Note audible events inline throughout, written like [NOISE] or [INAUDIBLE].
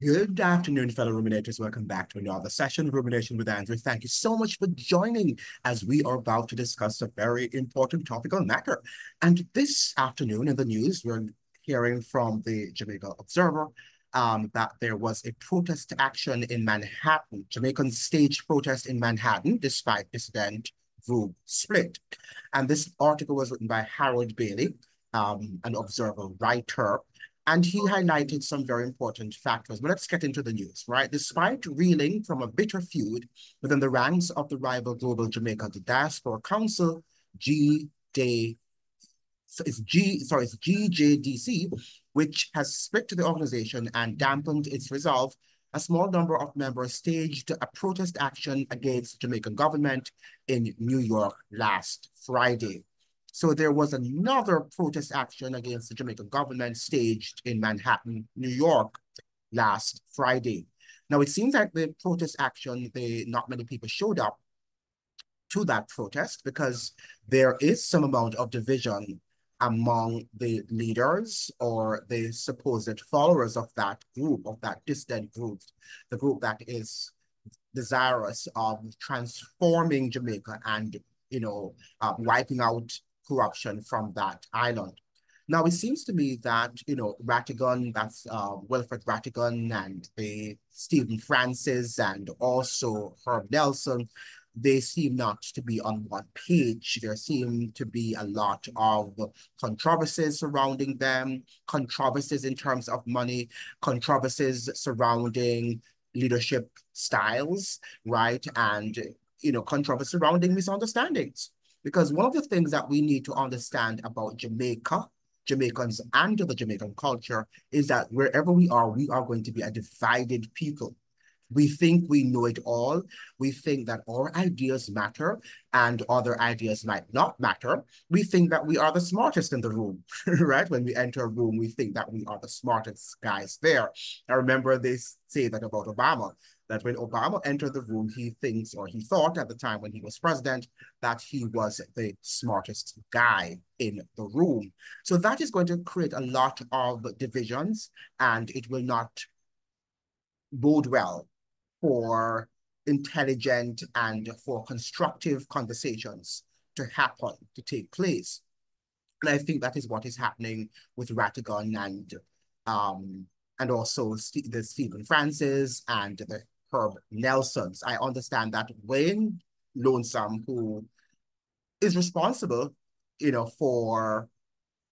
Good afternoon, fellow ruminators. Welcome back to another session of Rumination with Andrew. Thank you so much for joining as we are about to discuss a very important topical matter. And this afternoon in the news, we're hearing from the Jamaica Observer um, that there was a protest action in Manhattan, Jamaican stage protest in Manhattan, despite dissident group split. And this article was written by Harold Bailey, um, an observer writer, and he highlighted some very important factors. But let's get into the news, right? Despite reeling from a bitter feud within the ranks of the rival Global Jamaica Diaspora Council, G Day, so it's G, sorry, it's GJDC, which has split the organization and dampened its resolve a small number of members staged a protest action against the Jamaican government in New York last Friday. So there was another protest action against the Jamaican government staged in Manhattan, New York last Friday. Now it seems like the protest action, they, not many people showed up to that protest because there is some amount of division among the leaders or the supposed followers of that group, of that dissident group, the group that is desirous of transforming Jamaica and, you know, uh, wiping out corruption from that island. Now, it seems to me that, you know, Rattigan, that's uh, Wilfred Rattigan and the Stephen Francis and also Herb Nelson, they seem not to be on one page. There seem to be a lot of controversies surrounding them, controversies in terms of money, controversies surrounding leadership styles, right? And, you know, controversy surrounding misunderstandings. Because one of the things that we need to understand about Jamaica, Jamaicans and the Jamaican culture is that wherever we are, we are going to be a divided people. We think we know it all. We think that our ideas matter and other ideas might not matter. We think that we are the smartest in the room, [LAUGHS] right? When we enter a room, we think that we are the smartest guys there. I remember they say that about Obama, that when Obama entered the room, he thinks, or he thought at the time when he was president, that he was the smartest guy in the room. So that is going to create a lot of divisions and it will not bode well for intelligent and for constructive conversations to happen, to take place. And I think that is what is happening with Rattigan and um, and also St the Stephen Francis and the Herb Nelsons. I understand that Wayne Lonesome, who is responsible, you know, for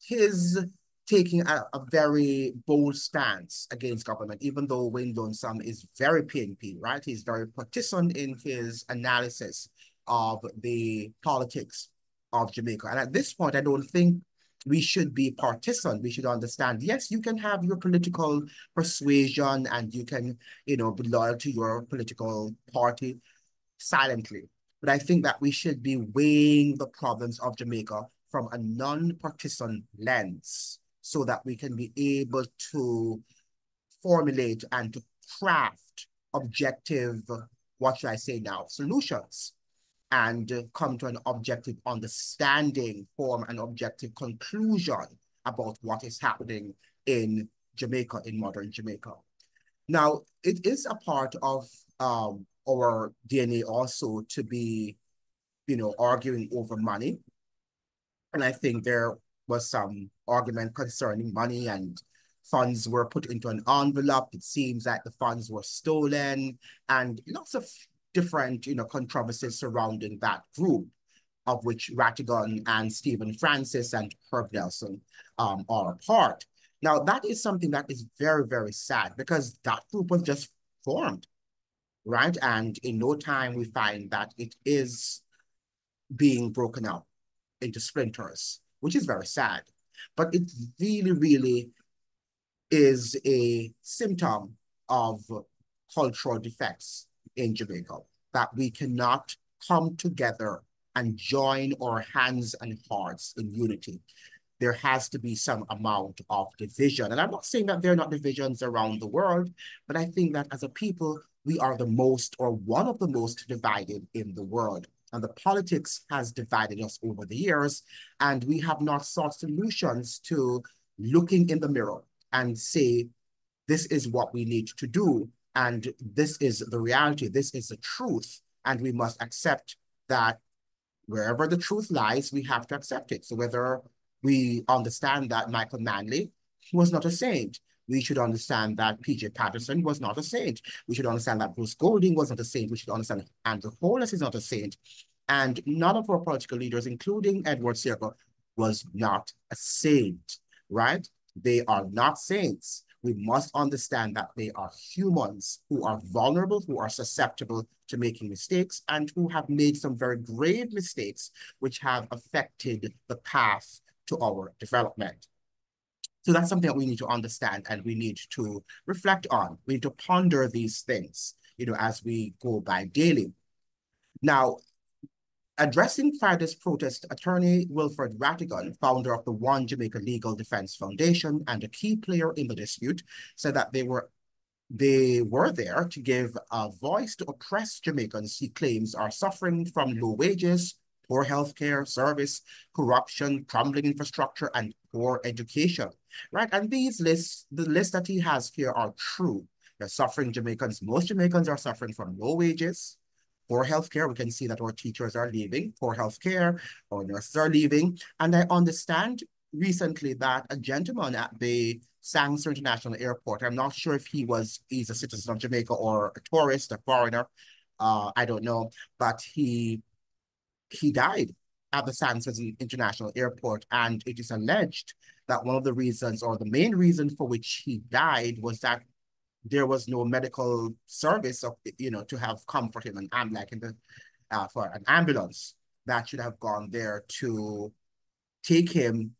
his taking a, a, very bold stance against government, even though Wayne Lonesome is very PNP, right? He's very partisan in his analysis of the politics of Jamaica. And at this point, I don't think we should be partisan. We should understand, yes, you can have your political persuasion and you can, you know, be loyal to your political party silently. But I think that we should be weighing the problems of Jamaica from a non-partisan lens so that we can be able to formulate and to craft objective, what should I say now, solutions and come to an objective understanding, form an objective conclusion about what is happening in Jamaica, in modern Jamaica. Now, it is a part of um, our DNA also to be, you know, arguing over money. And I think there was some argument concerning money and funds were put into an envelope. It seems that the funds were stolen and lots of different, you know, controversies surrounding that group of which Rattigan and Stephen Francis and Herb Nelson um, are part. Now, that is something that is very, very sad because that group was just formed, right? And in no time, we find that it is being broken up into splinters which is very sad. But it really, really is a symptom of cultural defects in Jamaica, that we cannot come together and join our hands and hearts in unity. There has to be some amount of division. And I'm not saying that there are not divisions around the world, but I think that as a people, we are the most or one of the most divided in the world and the politics has divided us over the years, and we have not sought solutions to looking in the mirror and say, this is what we need to do. And this is the reality. This is the truth. And we must accept that wherever the truth lies, we have to accept it. So whether we understand that Michael Manley was not a saint, we should understand that P.J. Patterson was not a saint. We should understand that Bruce Golding was not a saint. We should understand that Andrew Holness is not a saint. And none of our political leaders, including Edward Seaga, was not a saint, right? They are not saints. We must understand that they are humans who are vulnerable, who are susceptible to making mistakes, and who have made some very grave mistakes, which have affected the path to our development. So that's something that we need to understand and we need to reflect on. We need to ponder these things, you know, as we go by daily. Now, addressing Friday's protest, attorney Wilfred Rattigan, founder of the One Jamaica Legal Defense Foundation and a key player in the dispute, said that they were they were there to give a voice to oppressed Jamaicans he claims are suffering from low wages, poor healthcare service, corruption, crumbling infrastructure, and poor education, right? And these lists, the lists that he has here are true. They're suffering Jamaicans. Most Jamaicans are suffering from low wages, poor healthcare. We can see that our teachers are leaving, poor healthcare, our nurses are leaving. And I understand recently that a gentleman at the Sangster International Airport, I'm not sure if he was, he's a citizen of Jamaica or a tourist, a foreigner, uh, I don't know, but he he died at the Sangster International Airport, and it is alleged that one of the reasons, or the main reason for which he died, was that there was no medical service of you know to have come for him, and I'm like in the uh, for an ambulance that should have gone there to take him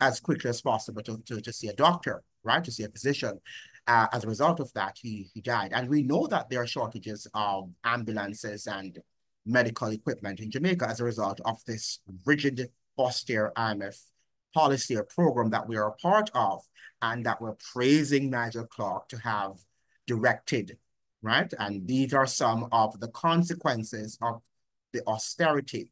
as quickly as possible to, to, to see a doctor, right, to see a physician. Uh, as a result of that, he, he died. And we know that there are shortages of ambulances and medical equipment in Jamaica as a result of this rigid, austere IMF policy or program that we are a part of and that we're praising Nigel Clarke to have directed, right? And these are some of the consequences of the austerity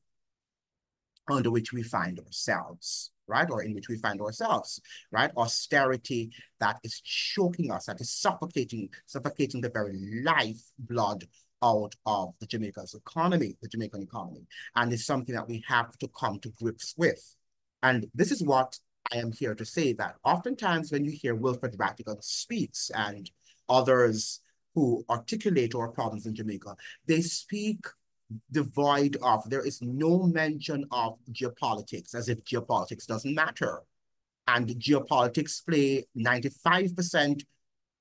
under which we find ourselves, right? Or in which we find ourselves, right? Austerity that is choking us, that is suffocating, suffocating the very life blood out of the Jamaica's economy, the Jamaican economy. And it's something that we have to come to grips with. And this is what I am here to say that oftentimes when you hear Wilfred Rattigan speaks and others who articulate our problems in Jamaica, they speak devoid of, there is no mention of geopolitics, as if geopolitics doesn't matter. And geopolitics play 95%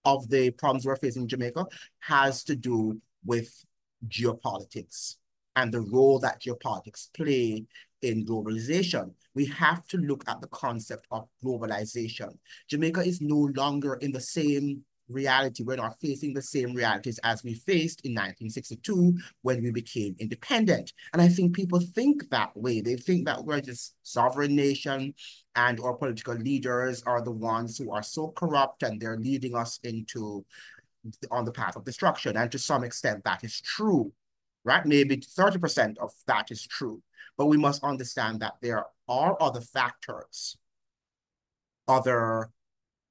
of the problems we're facing in Jamaica has to do with geopolitics and the role that geopolitics play in globalization. We have to look at the concept of globalization. Jamaica is no longer in the same reality. We're not facing the same realities as we faced in 1962 when we became independent. And I think people think that way. They think that we're just sovereign nation and our political leaders are the ones who are so corrupt and they're leading us into on the path of destruction. And to some extent, that is true, right? Maybe 30% of that is true. But we must understand that there are other factors, other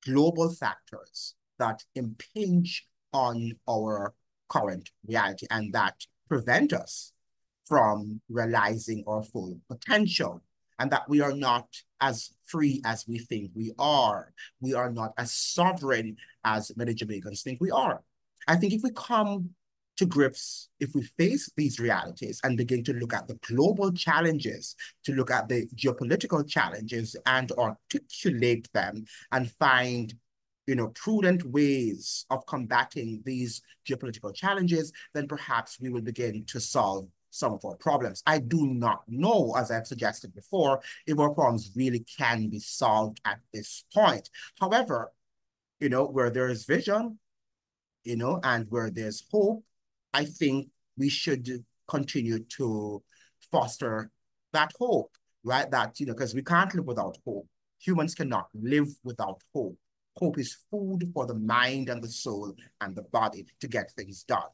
global factors that impinge on our current reality and that prevent us from realizing our full potential and that we are not as free as we think we are. We are not as sovereign as many Jamaicans think we are. I think if we come to grips, if we face these realities and begin to look at the global challenges, to look at the geopolitical challenges and articulate them and find you know, prudent ways of combating these geopolitical challenges, then perhaps we will begin to solve some of our problems. I do not know, as I've suggested before, if our problems really can be solved at this point. However, you know, where there is vision, you know, and where there's hope, I think we should continue to foster that hope, right? That, you know, because we can't live without hope. Humans cannot live without hope. Hope is food for the mind and the soul and the body to get things done.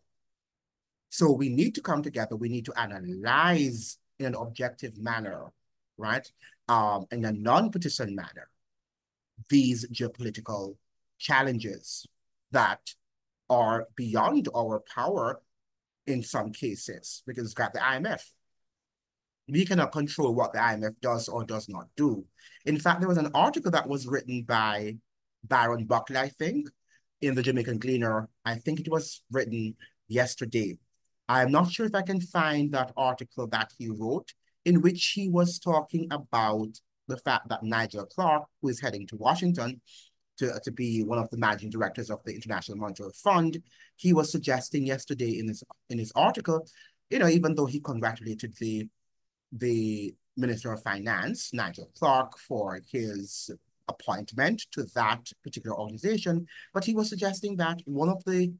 So we need to come together. We need to analyze in an objective manner, right? Um, in a non-partisan manner, these geopolitical challenges, that are beyond our power in some cases because it's got the IMF. We cannot control what the IMF does or does not do. In fact, there was an article that was written by Baron Buckley, I think, in the Jamaican Gleaner. I think it was written yesterday. I'm not sure if I can find that article that he wrote in which he was talking about the fact that Nigel Clarke, who is heading to Washington to, to be one of the managing directors of the International Monetary Fund, he was suggesting yesterday in his in his article, you know, even though he congratulated the the Minister of Finance, Nigel Clarke, for his appointment to that particular organization, but he was suggesting that one of the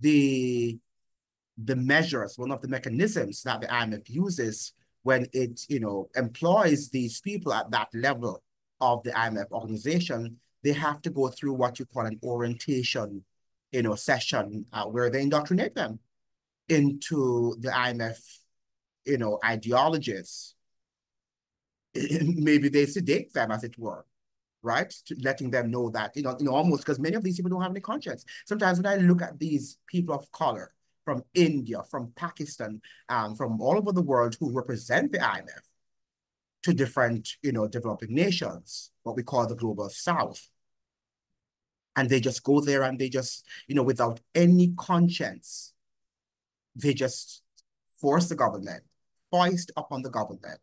the the measures, one of the mechanisms that the IMF uses when it, you know, employs these people at that level of the IMF organization, they have to go through what you call an orientation, you know, session uh, where they indoctrinate them into the IMF, you know, ideologies. [LAUGHS] Maybe they sedate them, as it were, right? To letting them know that, you know, you know almost because many of these people don't have any conscience. Sometimes when I look at these people of color, from India, from Pakistan, um, from all over the world who represent the IMF to different, you know, developing nations, what we call the global south. And they just go there and they just, you know, without any conscience, they just force the government, foist upon the government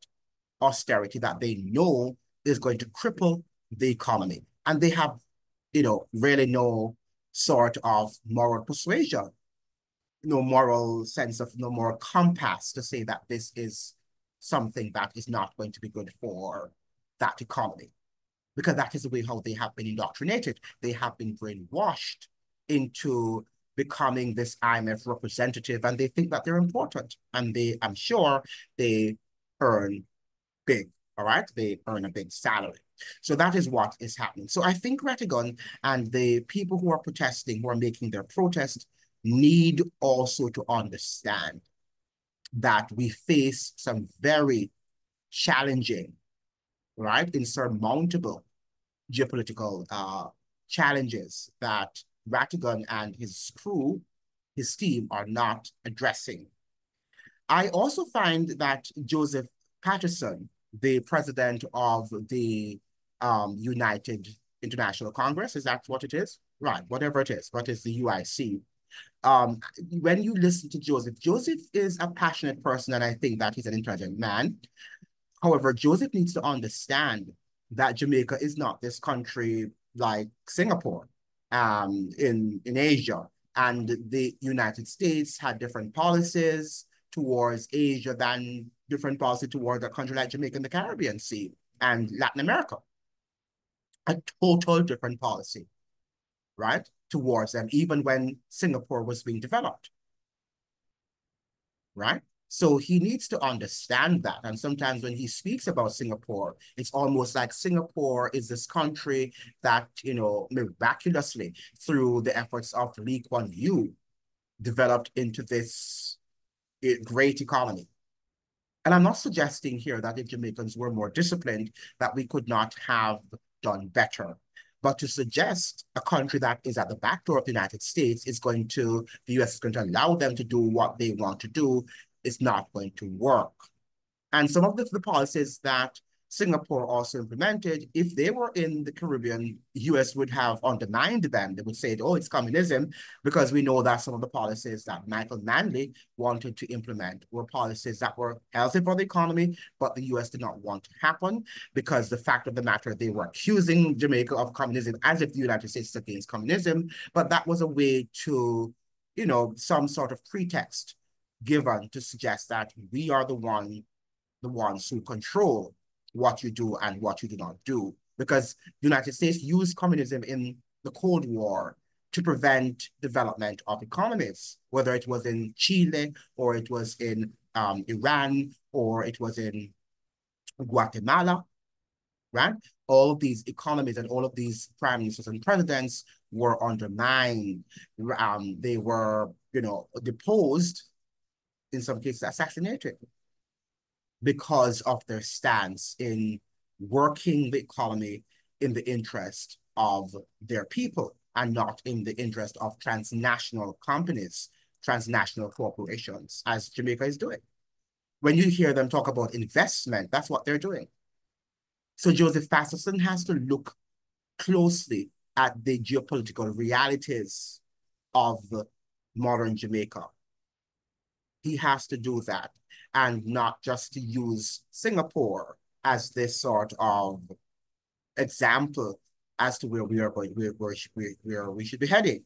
austerity that they know is going to cripple the economy. And they have, you know, really no sort of moral persuasion no moral sense of no moral compass to say that this is something that is not going to be good for that economy. Because that is the way how they have been indoctrinated. They have been brainwashed into becoming this IMF representative and they think that they're important. And they, I'm sure they earn big, all right? They earn a big salary. So that is what is happening. So I think Rattigan and the people who are protesting, who are making their protest, need also to understand that we face some very challenging, right, insurmountable geopolitical uh, challenges that Rattigan and his crew, his team, are not addressing. I also find that Joseph Patterson, the president of the um, United International Congress, is that what it is? Right, whatever it is, what is the UIC? Um, when you listen to Joseph, Joseph is a passionate person, and I think that he's an intelligent man. However, Joseph needs to understand that Jamaica is not this country like Singapore um, in, in Asia. And the United States had different policies towards Asia than different policy towards a country like Jamaica in the Caribbean Sea and Latin America. A total different policy, right? Towards them, even when Singapore was being developed. Right? So he needs to understand that. And sometimes when he speaks about Singapore, it's almost like Singapore is this country that, you know, miraculously through the efforts of Lee Kuan Yew developed into this eh, great economy. And I'm not suggesting here that if Jamaicans were more disciplined, that we could not have done better. But to suggest a country that is at the back door of the United States is going to, the US is going to allow them to do what they want to do is not going to work. And some of the, the policies that Singapore also implemented, if they were in the Caribbean, US would have undermined them. They would say, oh, it's communism, because we know that some of the policies that Michael Manley wanted to implement were policies that were healthy for the economy, but the US did not want to happen because the fact of the matter, they were accusing Jamaica of communism as if the United States is against communism, but that was a way to, you know, some sort of pretext given to suggest that we are the one, the ones who control what you do and what you do not do. Because the United States used communism in the Cold War to prevent development of economies, whether it was in Chile or it was in um, Iran or it was in Guatemala, right? All of these economies and all of these prime ministers and presidents were undermined. Um, they were, you know, deposed, in some cases assassinated because of their stance in working the economy in the interest of their people. and not in the interest of transnational companies, transnational corporations, as Jamaica is doing. When you hear them talk about investment, that's what they're doing. So Joseph Patterson has to look closely at the geopolitical realities of modern Jamaica. He has to do that and not just to use Singapore as this sort of example as to where we are going, where, where, where we should be heading.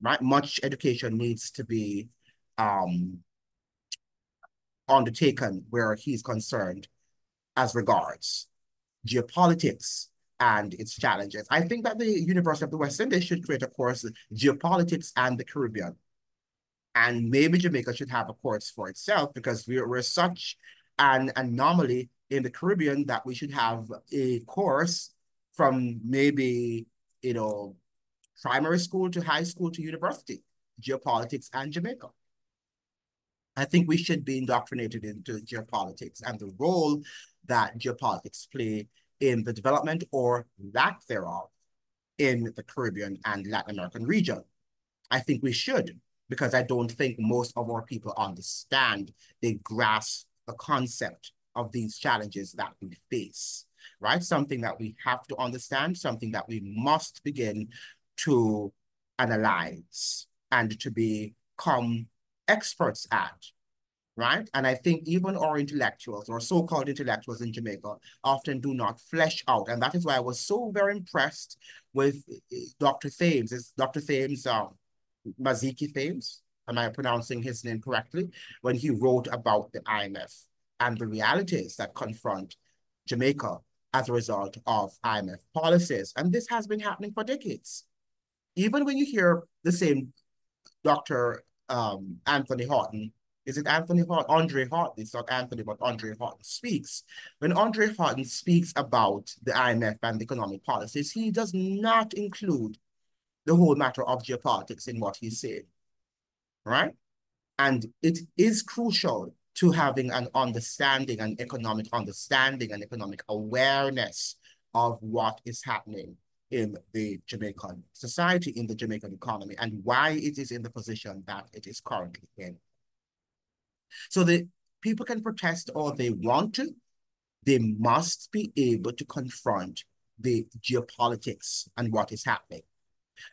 Right? Much education needs to be um, undertaken where he's concerned as regards geopolitics and its challenges. I think that the University of the West Indies should create a course, Geopolitics and the Caribbean. And maybe Jamaica should have a course for itself because we're, we're such an anomaly in the Caribbean that we should have a course from maybe, you know, primary school to high school to university, geopolitics and Jamaica. I think we should be indoctrinated into geopolitics and the role that geopolitics play in the development or lack thereof in the Caribbean and Latin American region. I think we should, because I don't think most of our people understand, they grasp the concept of these challenges that we face, right? Something that we have to understand, something that we must begin to analyze and to become experts at, right? And I think even our intellectuals or so-called intellectuals in Jamaica often do not flesh out. And that is why I was so very impressed with eh, Dr. Thames. Is Dr. Thames, um, Maziki Thames, am I pronouncing his name correctly? When he wrote about the IMF and the realities that confront Jamaica as a result of IMF policies. And this has been happening for decades. Even when you hear the same Dr. Um, Anthony Haughton, is it Anthony Haughton? Andre Haughton, it's not Anthony, but Andre Haughton speaks. When Andre Haughton speaks about the IMF and the economic policies, he does not include the whole matter of geopolitics in what he's saying, right? And it is crucial to having an understanding, an economic understanding, an economic awareness of what is happening in the Jamaican society, in the Jamaican economy, and why it is in the position that it is currently in. So the people can protest all they want to, they must be able to confront the geopolitics and what is happening.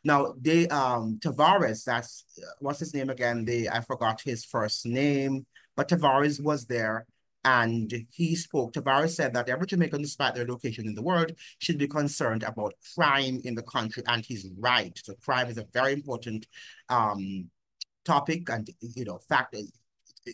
Now, they um Tavares, that's what's his name again? They I forgot his first name. But Tavares was there and he spoke. Tavares said that every Jamaican, despite their location in the world, should be concerned about crime in the country, and he's right. So crime is a very important um, topic and you know fact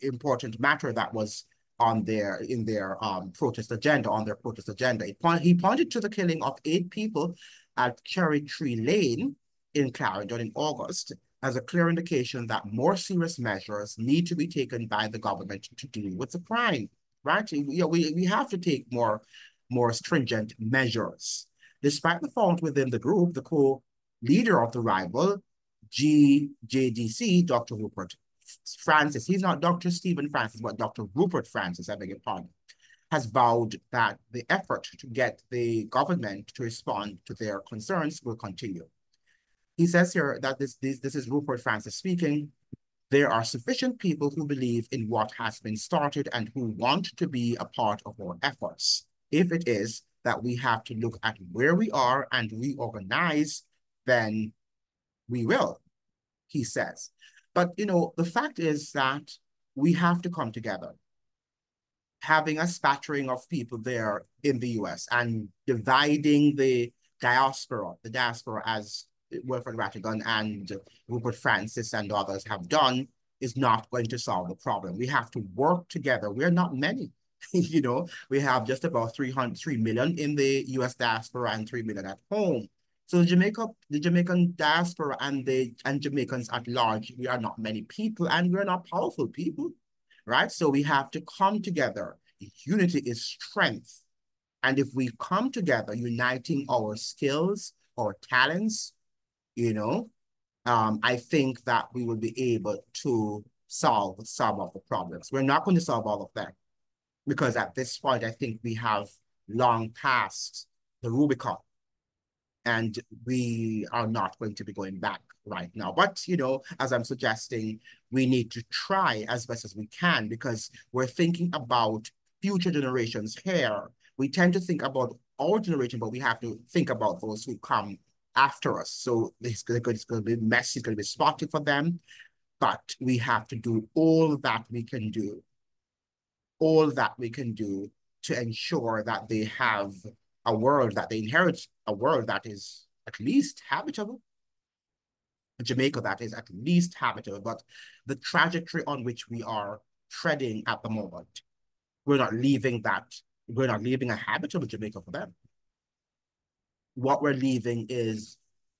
important matter that was on their in their um, protest agenda on their protest agenda. Point, he pointed to the killing of eight people at Cherry Tree Lane in Clarendon in August as a clear indication that more serious measures need to be taken by the government to deal with the crime, right? We, we, we have to take more, more stringent measures. Despite the fault within the group, the co-leader of the rival, GJDC, Dr. Rupert Francis, he's not Dr. Stephen Francis, but Dr. Rupert Francis, I beg your pardon, has vowed that the effort to get the government to respond to their concerns will continue. He says here that this, this, this is Rupert Francis speaking. There are sufficient people who believe in what has been started and who want to be a part of our efforts. If it is that we have to look at where we are and reorganize, then we will, he says. But, you know, the fact is that we have to come together. Having a spattering of people there in the US and dividing the diaspora, the diaspora as Wilfred Rattigan and Rupert Francis and others have done is not going to solve the problem. We have to work together. We're not many. [LAUGHS] you know, we have just about 300, 3 million in the US diaspora and 3 million at home. So the Jamaica, the Jamaican diaspora and the and Jamaicans at large, we are not many people and we're not powerful people, right? So we have to come together. Unity is strength. And if we come together, uniting our skills, our talents, you know, um, I think that we will be able to solve some of the problems. We're not going to solve all of them because at this point, I think we have long passed the Rubicon. And we are not going to be going back right now. But, you know, as I'm suggesting, we need to try as best as we can because we're thinking about future generations here. We tend to think about our generation, but we have to think about those who come after us. So it's going to, be messy, it's going to be spotty for them, but we have to do all that we can do, all that we can do to ensure that they have a world that they inherit, a world that is at least habitable. Jamaica that is at least habitable, but the trajectory on which we are treading at the moment, we're not leaving that, we're not leaving a habitable Jamaica for them what we're leaving is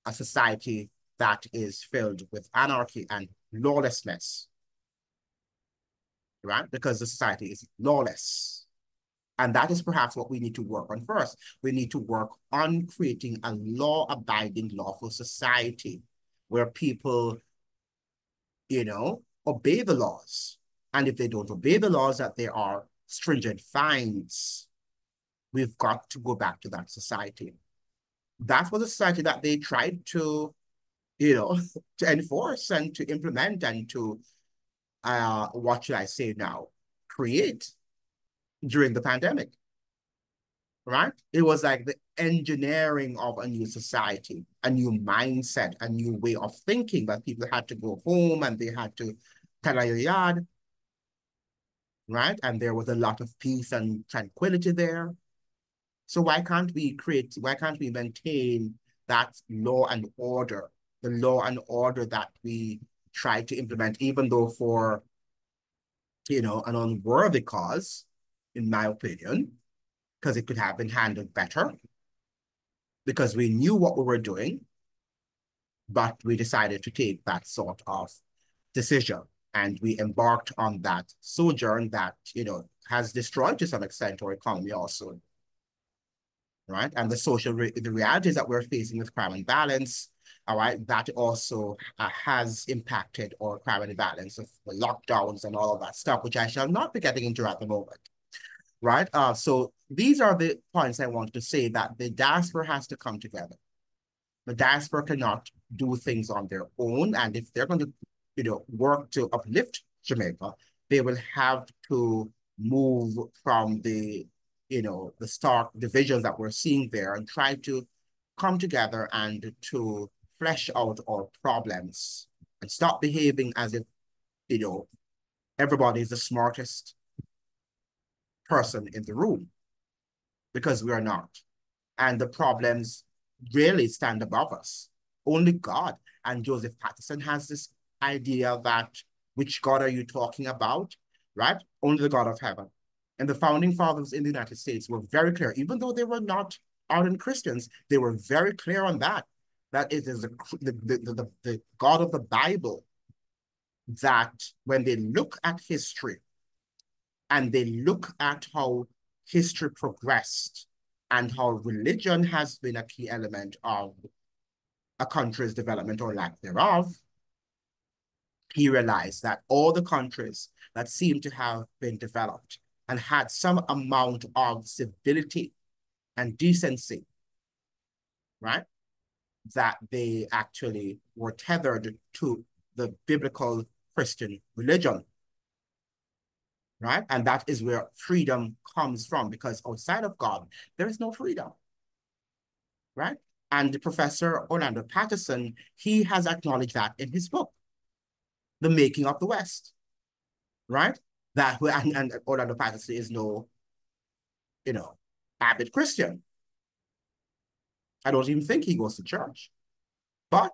a society that is filled with anarchy and lawlessness, right? Because the society is lawless. And that is perhaps what we need to work on first. We need to work on creating a law-abiding, lawful society where people, you know, obey the laws. And if they don't obey the laws, that there are stringent fines. We've got to go back to that society that was a society that they tried to, you know, [LAUGHS] to enforce and to implement and to, uh, what should I say now, create during the pandemic, right? It was like the engineering of a new society, a new mindset, a new way of thinking that people had to go home and they had to tell your yard, right? And there was a lot of peace and tranquility there. So why can't we create, why can't we maintain that law and order, the law and order that we try to implement, even though for, you know, an unworthy cause, in my opinion, because it could have been handled better, because we knew what we were doing, but we decided to take that sort of decision. And we embarked on that sojourn that, you know, has destroyed to some extent our economy also right? And the social, re the realities that we're facing with crime and violence, all right, that also uh, has impacted our crime and violence of the lockdowns and all of that stuff, which I shall not be getting into at the moment, right? Uh, so these are the points I wanted to say that the diaspora has to come together. The diaspora cannot do things on their own, and if they're going to, you know, work to uplift Jamaica, they will have to move from the you know, the stark divisions that we're seeing there and try to come together and to flesh out our problems and stop behaving as if, you know, everybody is the smartest person in the room because we are not. And the problems really stand above us. Only God. And Joseph Patterson has this idea that which God are you talking about, right? Only the God of heaven. And the founding fathers in the United States were very clear, even though they were not ardent Christians, they were very clear on that, that it is the, the, the, the God of the Bible that when they look at history and they look at how history progressed and how religion has been a key element of a country's development or lack thereof, he realized that all the countries that seem to have been developed and had some amount of civility and decency, right? That they actually were tethered to the biblical Christian religion, right? And that is where freedom comes from because outside of God, there is no freedom, right? And Professor Orlando Patterson, he has acknowledged that in his book, The Making of the West, right? that and, and Orlando Patterson is no, you know, avid Christian. I don't even think he goes to church. But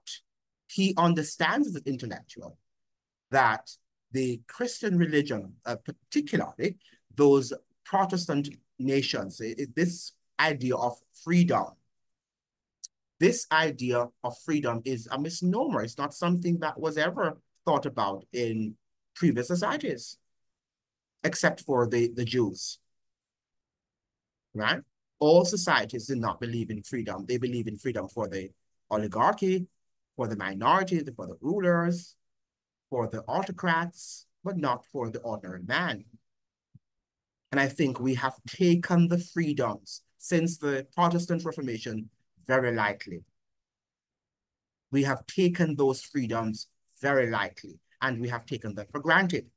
he understands as an intellectual that the Christian religion, uh, particularly those Protestant nations, it, this idea of freedom, this idea of freedom is a misnomer. It's not something that was ever thought about in previous societies except for the, the Jews, right? All societies do not believe in freedom. They believe in freedom for the oligarchy, for the minority, for the rulers, for the autocrats, but not for the ordinary man. And I think we have taken the freedoms since the Protestant Reformation very lightly. We have taken those freedoms very lightly, and we have taken them for granted.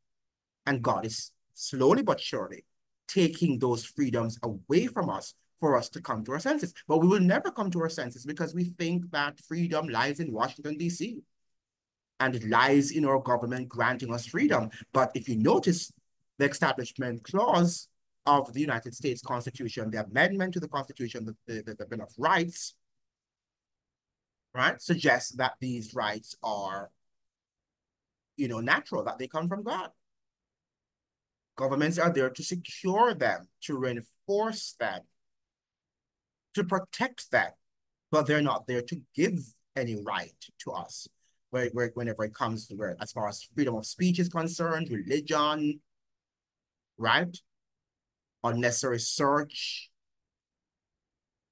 And God is slowly but surely taking those freedoms away from us for us to come to our senses. But we will never come to our senses because we think that freedom lies in Washington, D.C. And it lies in our government granting us freedom. But if you notice the Establishment Clause of the United States Constitution, the amendment to the Constitution, the, the, the Bill of Rights, right, suggests that these rights are, you know, natural, that they come from God. Governments are there to secure them, to reinforce them, to protect them, but they're not there to give any right to us. Whenever it comes to where, as far as freedom of speech is concerned, religion, right? Unnecessary search,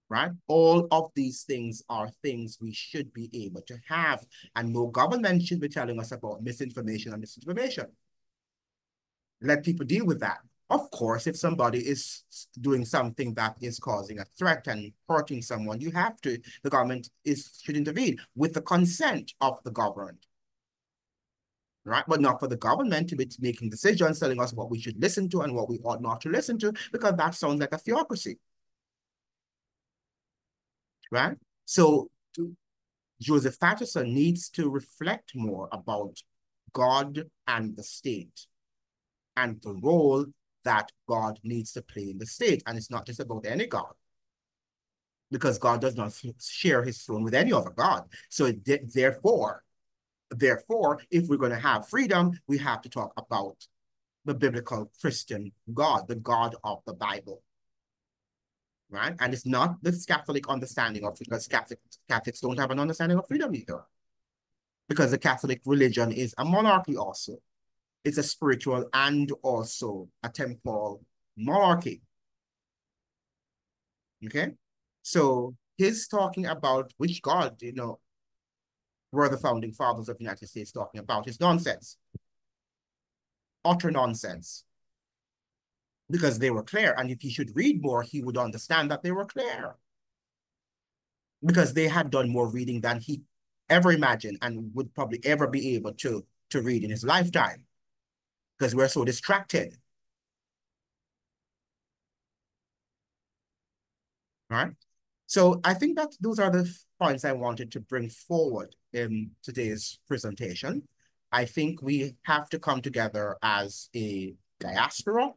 right? All of these things are things we should be able to have. And no government should be telling us about misinformation and misinformation. Let people deal with that. Of course, if somebody is doing something that is causing a threat and hurting someone, you have to, the government is should intervene with the consent of the governed. Right, but not for the government to be making decisions telling us what we should listen to and what we ought not to listen to, because that sounds like a theocracy right? So Joseph Patterson needs to reflect more about God and the state and the role that God needs to play in the state. And it's not just about any God, because God does not share his throne with any other God. So it, therefore, therefore, if we're going to have freedom, we have to talk about the biblical Christian God, the God of the Bible right? And it's not the Catholic understanding of because Catholic, Catholics don't have an understanding of freedom either. Because the Catholic religion is a monarchy also. It's a spiritual and also a temporal monarchy. Okay? So he's talking about which God, you know, were the founding fathers of the United States talking about is nonsense. Utter nonsense because they were clear. And if he should read more, he would understand that they were clear. Because they had done more reading than he ever imagined and would probably ever be able to, to read in his lifetime. Because we're so distracted. Right. So I think that those are the points I wanted to bring forward in today's presentation. I think we have to come together as a diaspora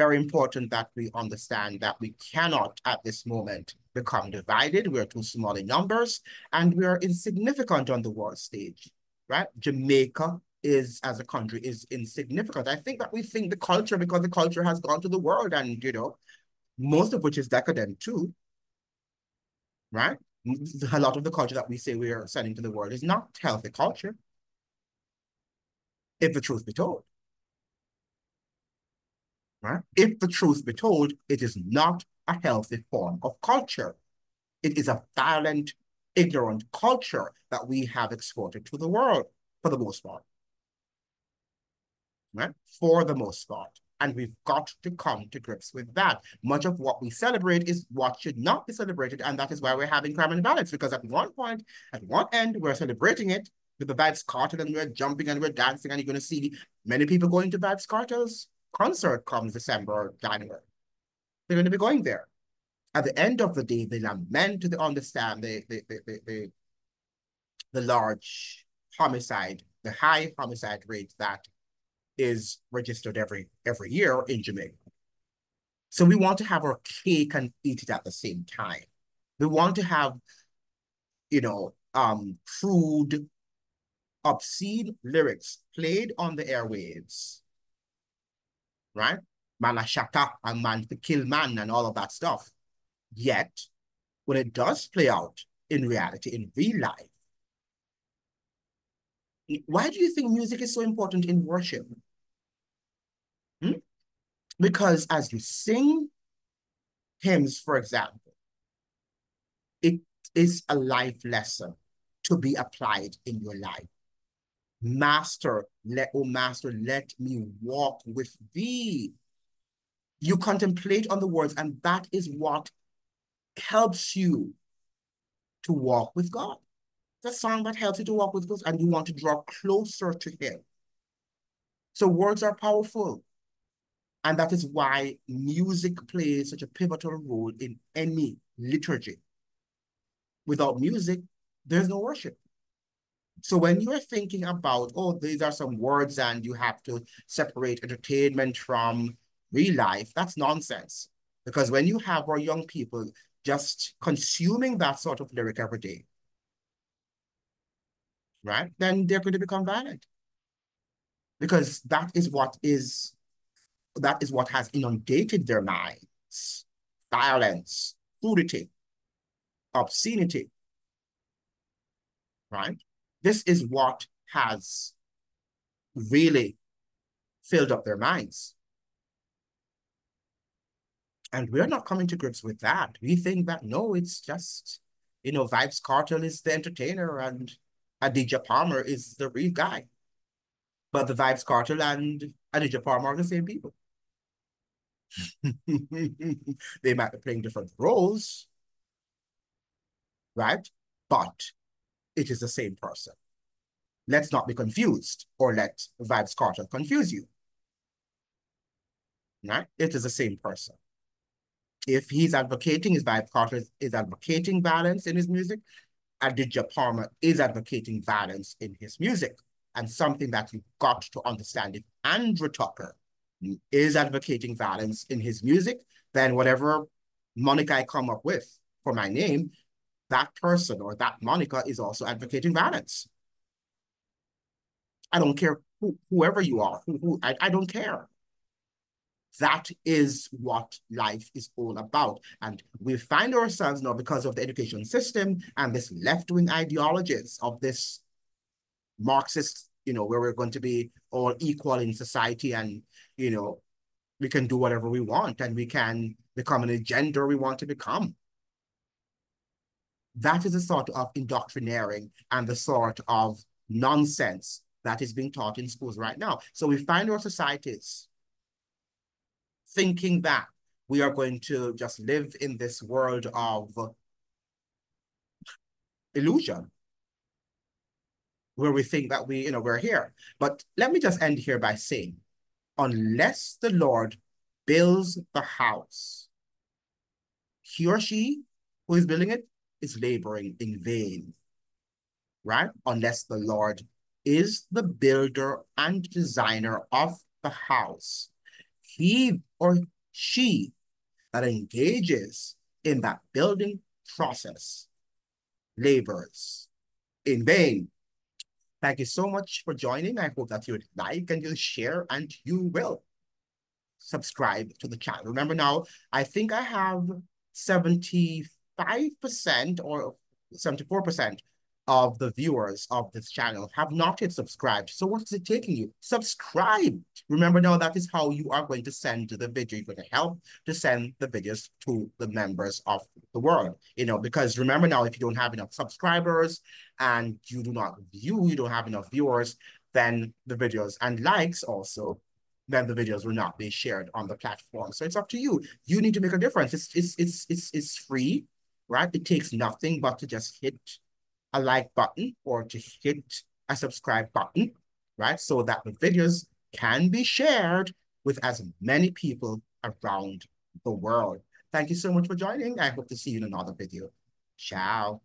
very important that we understand that we cannot at this moment become divided. We're too small in numbers and we are insignificant on the world stage, right? Jamaica is, as a country, is insignificant. I think that we think the culture, because the culture has gone to the world and, you know, most of which is decadent too, right? A lot of the culture that we say we are sending to the world is not healthy culture, if the truth be told. Right? If the truth be told, it is not a healthy form of culture. It is a violent, ignorant culture that we have exported to the world for the most part. Right? For the most part. And we've got to come to grips with that. Much of what we celebrate is what should not be celebrated. And that is why we're having crime and violence. Because at one point, at one end, we're celebrating it with the Vybz Kartel and we're jumping and we're dancing. And you're going to see many people going to Vybz Kartel's concert comes December or January. They're going to be going there. At the end of the day, they lament to understand the, the, the, the, the large homicide, the high homicide rate that is registered every every year in Jamaica. So we want to have our cake and eat it at the same time. We want to have, you know, um, crude, obscene lyrics played on the airwaves right? Man a shaka and man to kill man and all of that stuff. Yet, when it does play out in reality, in real life, why do you think music is so important in worship? Because as you sing hymns, for example, it is a life lesson to be applied in your life. Master, let, oh Master, let me walk with thee. You contemplate on the words, and that is what helps you to walk with God. A song that helps you to walk with God and you want to draw closer to Him. So words are powerful. And that is why music plays such a pivotal role in any liturgy. Without music, there's no worship. So when you're thinking about, oh, these are some words and you have to separate entertainment from real life, that's nonsense. Because when you have our young people just consuming that sort of lyric every day, right, then they're going to become violent. Because that is what is, that is what has inundated their minds. Violence, crudity, obscenity, right? This is what has really filled up their minds. And we're not coming to grips with that. We think that, no, it's just, you know, Vybz Kartel is the entertainer and Adidja Palmer is the real guy. But the Vybz Kartel and Adidja Palmer are the same people. [LAUGHS] they might be playing different roles, right? But it is the same person. Let's not be confused or let Vybz Kartel confuse you. Right? It is the same person. If he's advocating, his Vybz Kartel is advocating violence in his music, Adidja Palmer is advocating violence in his music. And something that you've got to understand, if Andrew Tucker is advocating violence in his music, then whatever moniker I come up with for my name that person or that moniker is also advocating violence. I don't care who, whoever you are, who, who I, I don't care. That is what life is all about. And we find ourselves now because of the education system and this left-wing ideologies of this Marxist, you know, where we're going to be all equal in society and, you know, we can do whatever we want and we can become an agenda we want to become. That is the sort of indoctrinating and the sort of nonsense that is being taught in schools right now. So we find our societies thinking that we are going to just live in this world of illusion where we think that we, you know, we're here. But let me just end here by saying, unless the Lord builds the house, he or she who is building it is laboring in vain, right? Unless the Lord is the builder and designer of the house. He or she that engages in that building process labors in vain. Thank you so much for joining. I hope that you like and you'll share and you will subscribe to the channel. Remember now, I think I have 70 5% or 74% of the viewers of this channel have not yet subscribed. So what is it taking you? Subscribe. Remember now, that is how you are going to send the video. You're going to help to send the videos to the members of the world. You know, because remember now, if you don't have enough subscribers and you do not view, you don't have enough viewers, then the videos and likes also then the videos will not be shared on the platform. So it's up to you. You need to make a difference. It's it's it's it's it's free right? It takes nothing but to just hit a like button or to hit a subscribe button, right? So that the videos can be shared with as many people around the world. Thank you so much for joining. I hope to see you in another video. Ciao.